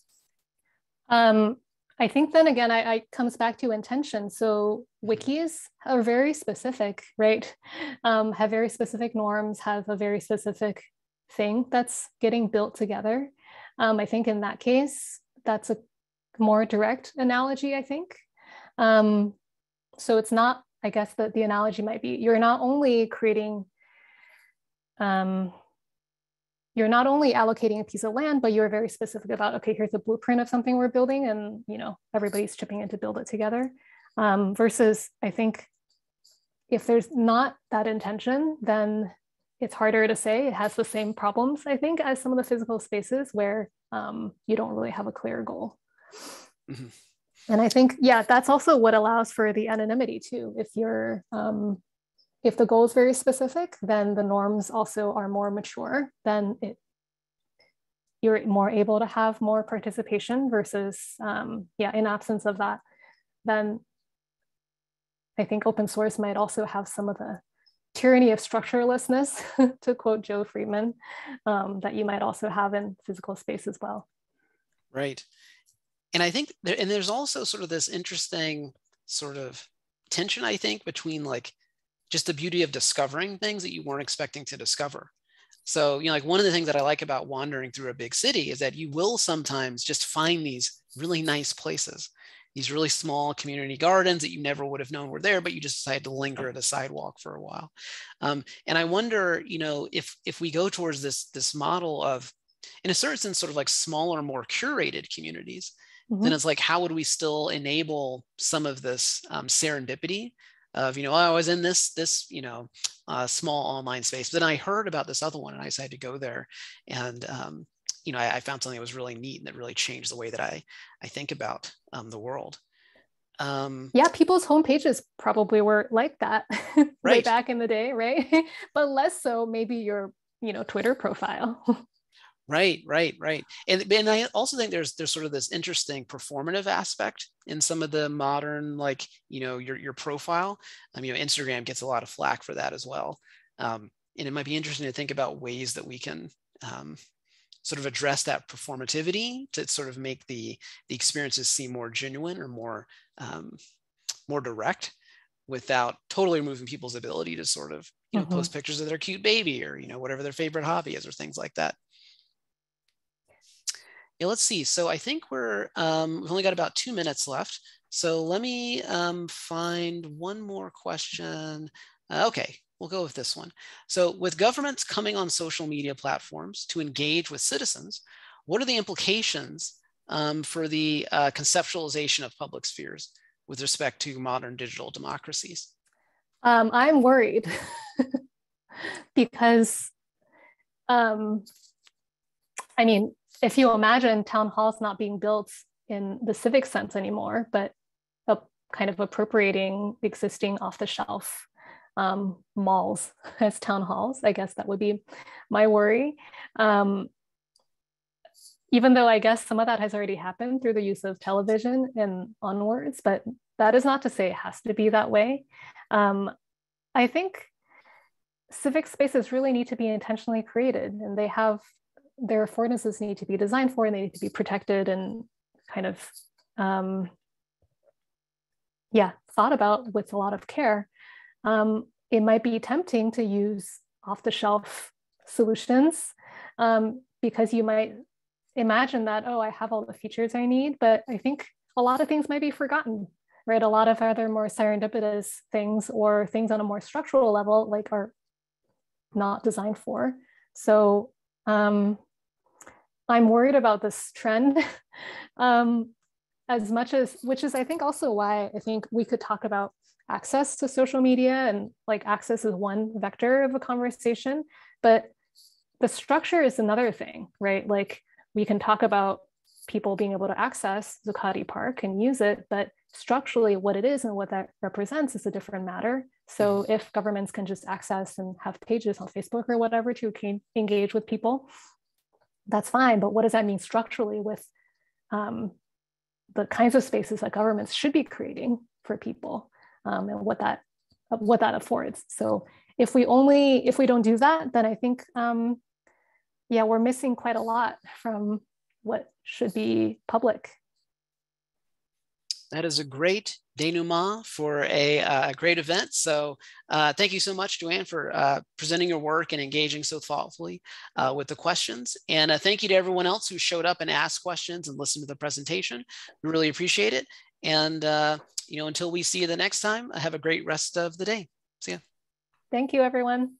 Um, I think then again, I, I, comes back to intention. So wikis are very specific, right? Um, have very specific norms, have a very specific thing that's getting built together. Um, I think in that case, that's a more direct analogy, I think. Um, so it's not, I guess that the analogy might be, you're not only creating um, you're not only allocating a piece of land, but you're very specific about, okay, here's a blueprint of something we're building and, you know, everybody's chipping in to build it together. Um, versus I think if there's not that intention, then it's harder to say. It has the same problems, I think, as some of the physical spaces where um, you don't really have a clear goal. Mm-hmm. And I think, yeah, that's also what allows for the anonymity too. If you're um, if the goal is very specific, then the norms also are more mature, then it, you're more able to have more participation versus, um, yeah, in absence of that, then I think open source might also have some of the tyranny of structurelessness, to quote Jo Freeman, um, that you might also have in physical space as well. Right. And I think, there, and there's also sort of this interesting sort of tension, I think, between like just the beauty of discovering things that you weren't expecting to discover. So, you know, like one of the things that I like about wandering through a big city is that you will sometimes just find these really nice places, these really small community gardens that you never would have known were there, but you just decided to linger at a sidewalk for a while. Um, and I wonder, you know, if if we go towards this this model of, in a certain sense, sort of like smaller, more curated communities, mm-hmm. then it's like, how would we still enable some of this um, serendipity of, you know, oh, I was in this, this, you know, uh, small online space. But then I heard about this other one and I decided to go there. And, um, you know, I, I, found something that was really neat and that really changed the way that I, I think about um, the world. Um, yeah, people's homepages probably were like that right. way back in the day, right? but less so maybe your, you know, Twitter profile. Right, right, right. And, and I also think there's there's sort of this interesting performative aspect in some of the modern, like, you know, your your profile. Um, you know, Instagram gets a lot of flack for that as well. Um, and it might be interesting to think about ways that we can um, sort of address that performativity to sort of make the the experiences seem more genuine or more um, more direct without totally removing people's ability to sort of you know mm-hmm. post pictures of their cute baby or you know whatever their favorite hobby is or things like that yeah, let's see. So I think we're, um, we've only got about two minutes left. So let me um, find one more question. Uh, okay, we'll go with this one. So with governments coming on social media platforms to engage with citizens, what are the implications um, for the uh, conceptualization of public spheres with respect to modern digital democracies? Um, I'm worried because, um, I mean, if you imagine town halls not being built in the civic sense anymore, but a kind of appropriating existing off the shelf um, malls as town halls, I guess that would be my worry. Um, even though I guess some of that has already happened through the use of television and onwards, but that is not to say it has to be that way. Um, I think civic spaces really need to be intentionally created and they have their affordances need to be designed for and they need to be protected and kind of um, yeah thought about with a lot of care. Um, it might be tempting to use off-the-shelf solutions um, because you might imagine that oh i have all the features i need but i think a lot of things might be forgotten right? A lot of other more serendipitous things or things on a more structural level like are not designed for. So um, I'm worried about this trend um, as much as, which is, I think, also why I think we could talk about access to social media and like access is one vector of a conversation, but the structure is another thing, right? Like we can talk about people being able to access Zuccotti Park and use it, but structurally what it is and what that represents is a different matter. So mm-hmm. if governments can just access and have pages on Facebook or whatever to engage with people, that's fine. But what does that mean structurally with um, the kinds of spaces that governments should be creating for people um, and what that what that affords? So if we only if we don't do that, then I think um, yeah, we're missing quite a lot from what should be public. That is a great denouement for a, uh, great event. So uh, thank you so much, Joanne, for uh, presenting your work and engaging so thoughtfully uh, with the questions. And uh, thank you to everyone else who showed up and asked questions and listened to the presentation. We really appreciate it. And uh, you know, until we see you the next time, have a great rest of the day. See ya. Thank you, everyone.